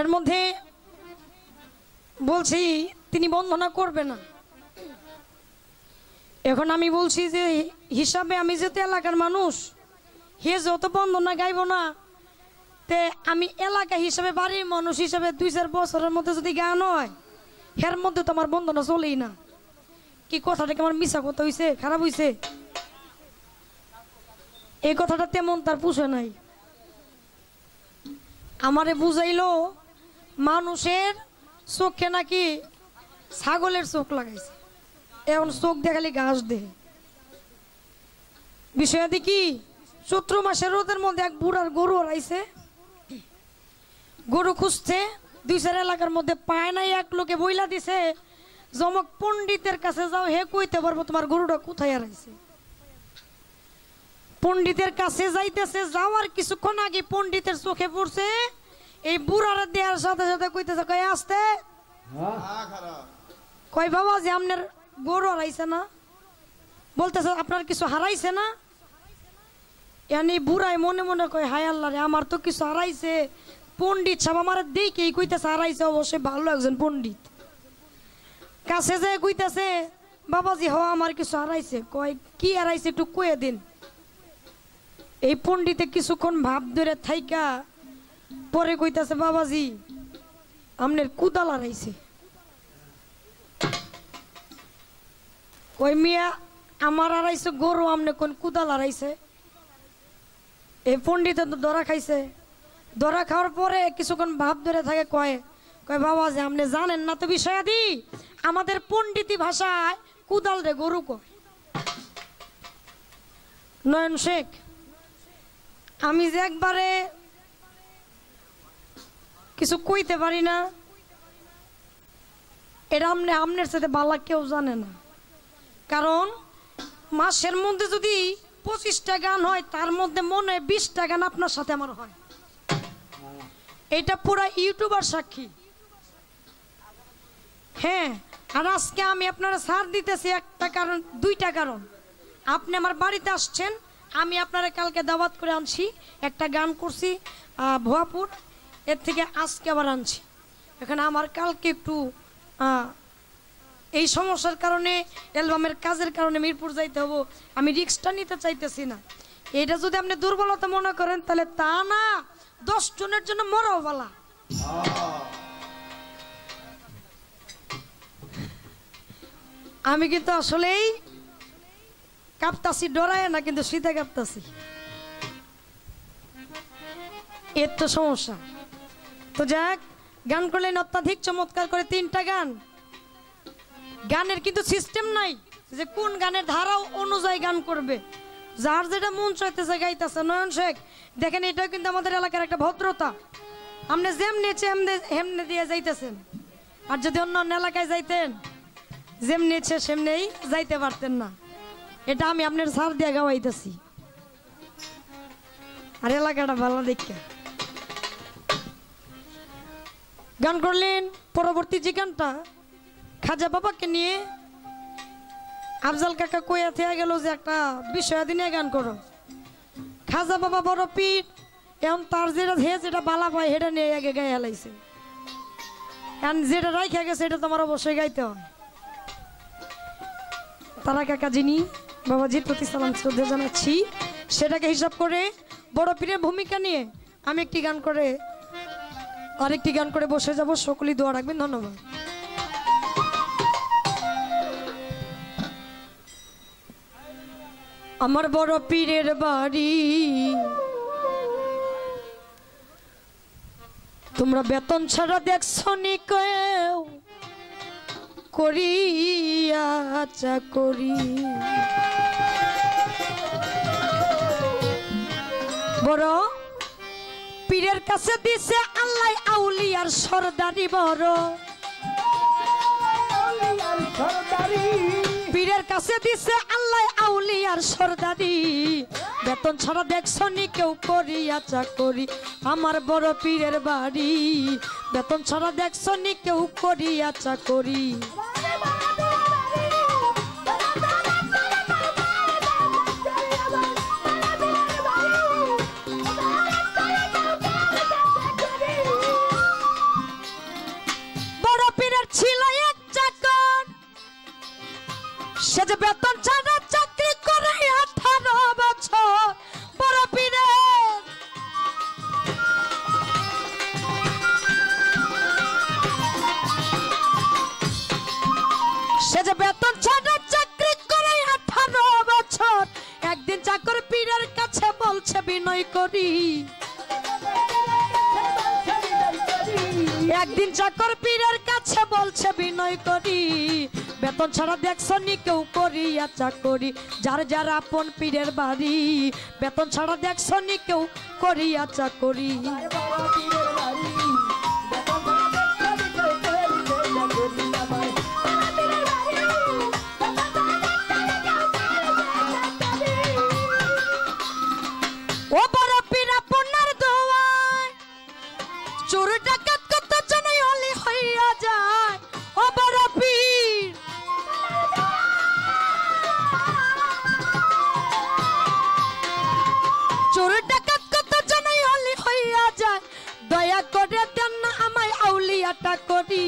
এর মধ্যে বলছি, তিনি বন্দনা করবে না। এখন আমি বলছি যে, হিসাবে আমি যেহেতু এলাকার মানুষ, হে যত বন্দনা গাইব না, তে আমি এলাকা হিসাবে, বাড়ির মানুষ হিসাবে দুই চার বছরের মধ্যে যদি গান হয়, হের মধ্যে তো আমার বন্দনা চলেই না। কি কথাটা কি আমার মিশা কথা হইছে? খারাপ হইছে? এই কথাটা তেমন তার পুষে নাই। আমারে বুঝাইলো মানুষের চোখে নাকি ছাগলের চোখ লাগাইছে। এখন চোখ দেখালি ঘাস দে বিষয়াদি কি, চৈত্র মাসের রোদের মধ্যে এক বুড়ার গরু হারাইছে। গরু খুঁজছে দুই চার এলাকার মধ্যে পায় নাই, এক লোকে বইলা দিছে জমক পণ্ডিতের কাছে যাও, হে কইতে পারব তোমার গরুটা কোথায় হারাইছে। পণ্ডিতের কাছে যাইতেছে, যাওয়ার কিছুক্ষণ আগে পণ্ডিতের চোখে পড়ছে এই বুড়ারা দেওয়ার সাথে সাথে কইতেছে কয় আসতে? কয় বাবা যে আপনার গরু হারাইছে না? বলতেছে আপনার কিছু হারাইছে না? এনে বুড়াই মনে মনে কয় হায় আল্লাহ রে আমার তো কিছু হারাইছে। পণ্ডিত সব আমার দেখেই কইতেছে হারাইছে অবশ্যই ভালো একজন পণ্ডিত। কাছে যে কইতেছে বাবাজি হ আমার কিছু হারাইছে। কয় কি হারাইছে একটু কয়ে দিন। এই পণ্ডিতে কিছুক্ষণ ভাব ধরে থাইকা পরে কইতাছে, বাবাজি, আমনের কুদাল হারাইছে কই মিয়া, আমার হারাইছে গরু, আমনে কোন কুদাল হারাইছে এই পণ্ডিতে দরা খাইছে। দরা খাওয়ার পরে কিছুক্ষণ ভাব ধরে থাকে, কয় কয় বাবা যে আপনি জানেন না তো বিষয়াদি আমাদের পণ্ডিতি ভাষায় কুদাল রে গরু কয়। নয়ন শেখ, আমি যে একবারে কিছু কইতে পারি না। এটা আমনে আমনের সাথে বালা কেউ জানে না। কারণ মাসের মধ্যে যদি পঁচিশটা গান হয়, তার মধ্যে মনে হয় বিশটা গান আপনার সাথে আমার হয়। এটা পুরো ইউটিউবার সাক্ষী। হ্যাঁ আর আজকে আমি আপনারা সার দিতেছি একটা কারণ দুইটা কারণ। আপনি আমার বাড়িতে আসছেন, আমি আপনারা কালকে দাওয়াত করে আনছি, একটা গান করছি ভুয়াপুর। এর থেকে আজকে আবার আনছি। এখানে আমার কালকে একটু এই সমস্যার কারণে, অ্যালবামের কাজের কারণে মিরপুর যাইতে হব। আমি রিক্সটা নিতে চাইতেছি না। এটা যদি আপনি দুর্বলতা মনে করেন, তাহলে তা না, দশ জনের জন্য মরাও বলা। আমি কিন্তু আসলেই কাঁপতাছি, ডরায় না, কিন্তু শীতে কাঁপতাছি। এর তো সমস্যা। তো যাক, গান করলেন অত্যাধিক চমৎকার করে তিনটা গান। গানের কিন্তু সিস্টেম নাই যে কোন গানের ধারাও অনুযায়ী গান করবে। যার যেটা মন চাইতেছে গাইতেছে। নয়ন শেখ, দেখেন এটাও কিন্তু আমাদের এলাকার একটা ভদ্রতা। আপনি যেমনি চেমনে, হেমনে দিয়ে যাইতেছেন। আর যদি অন্য অন্য এলাকায় যাইতেন, যেমনি ইচ্ছে সেমনেই যাইতে পারতেন না। এটা আমি আপনার সার দিয়ে গাওয়াইতেছি। আর এলাকাটা ভালো দেখে গান করলেন পরবর্তী যে গানটা, খাজা বাবাকে নিয়ে আফজাল কাকা কইয়া থেকে গেল যে একটা বিষয় দিনে গান করো। খাজা বাবা বড় পিঠ এখন তার যেটা হে যেটা বালা পায় সেটা নিয়ে আগে গায়ে হেলাইছে। এখন যেটা রাইখা গেছে এটা তোমার অবশ্যই গাইতে হয় তারা কাকা যিনি, বাবাজির প্রতি সালাম শ্রদ্ধা জানাচ্ছি, সেটাকে হিসাব করে বড় পীরের ভূমিকা নিয়ে আমি একটি গান করে আরেকটি গান করে বসে যাব, সকলেই দোয়া রাখবেন, ধন্যবাদ। আমার বড় পীরের বাড়ি, তোমরা বেতন ছাড়া দেখছ নি কেউ? করিয়া চাকরি। বড় পীরের কাছে দিছে আল্লাহ আউলিয়ার সর্দারি বড়। পীরের কাছে দিছে আল্লাহ আউলিয়ার সর্দারি। বেতন ছাড়া দেখছ নি কেউ করিয়া চাকরি। আমার বড় পীরের বাড়ি। বেতন ছাড়া দেখছ নি কেউ করিয়া চাকরি। একদিন চাকর পীরের কাছে বলছে, বিনয় করি, বেতন ছাড়া দেখছ নি কেউ করিয়া চাকরি। যার যার আপন পীরের বাড়ি, বেতন ছাড়া দেখছ নি কেউ করিয়া চাকরি। চোর ডাকাত কত জনই হলি হইয়া যায়। বড় পীর। চোর ডাকাত কত জনই হলি হইয়া যায়। দয়া করে দেন না আমায় আউলিয়াটা করি।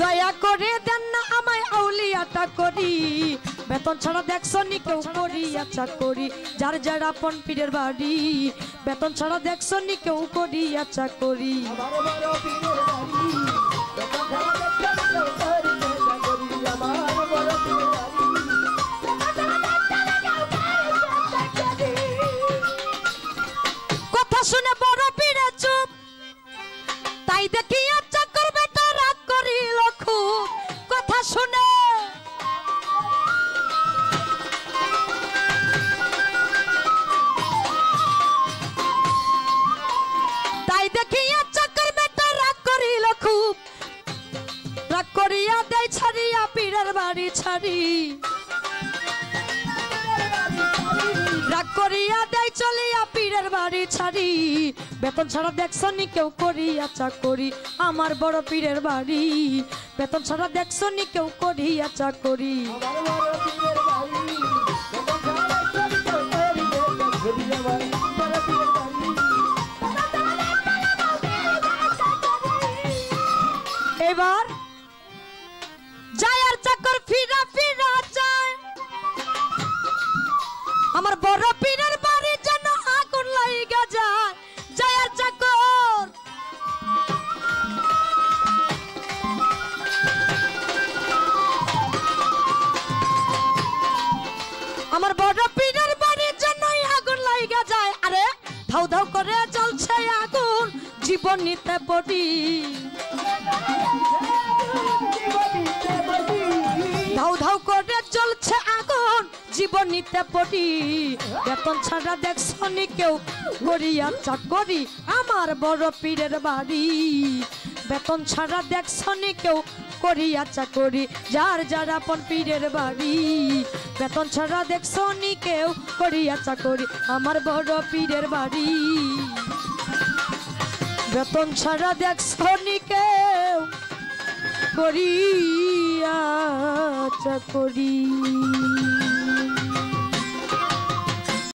দয়া করে দেন না আমায় আউলিয়াটা করি। বেতন ছাড়া দেখছ নি কেউ করি করিয়া চাকরি যার যার আপন পীরের বাড়ি বেতন ছাড়া দেখছ নি কেউ করিয়া চাকরি কথা শুনে বড় পীরে চুপ। তাই দেখি দেয় ছাড়িয়া পীরের বাড়ি ছাড়ি। রাগ করিয়া দেয় চলিয়া পীরের বাড়ি ছাড়ি। বেতন ছাড়া দেখছ নি কেউ করিয়া চাকরি, আমার বড় পীরের বাড়ি। বেতন ছাড়া দেখছ নি কেউ করিয়া চাকরি। এবার ধাউ করে জ্বলছে আগুন, জীবন নিতে পড়ি ধাউ ধাউ করে জ্বলছে আগুন, জীবন নিতে পড়ি বেতন ছাড়া দেখছ নি কেউ করিয়া চাকরি আমার বড় পীরের বাড়ি। বেতন ছাড়া দেখছ নি কেউ করিয়া চাকরি, যার যার আপন পীরের বাড়ি। বেতন ছাড়া দেখছ নি কেউ করিয়া চাকরি, আমার বড় পীরের বাড়ি। বেতন ছাড়া দেখছ নি কেউ করিয়া চাকরি।